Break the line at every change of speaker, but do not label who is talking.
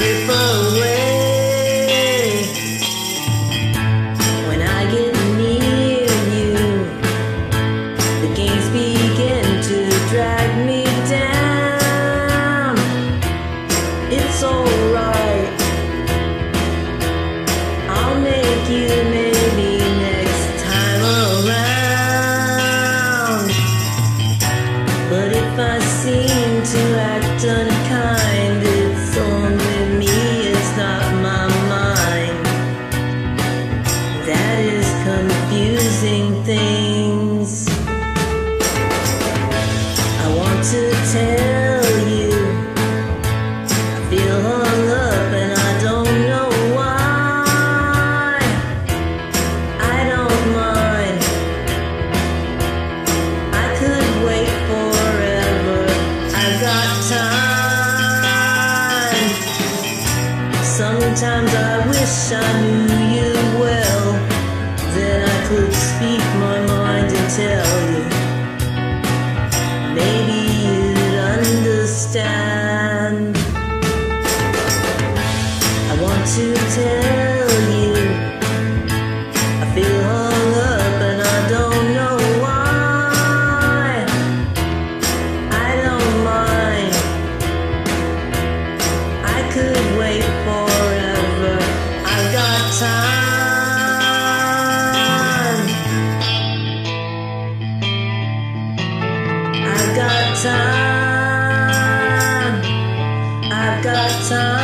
slip away. When I get near you, the games begin to drag me down. It's alright. I'll make you maybe next time around. But if I seem to act unkind, got time. Sometimes I wish I knew you well. Then I could speak my mind and tell you. Maybe you'd understand. I want to tell time. I've got time. I've got time.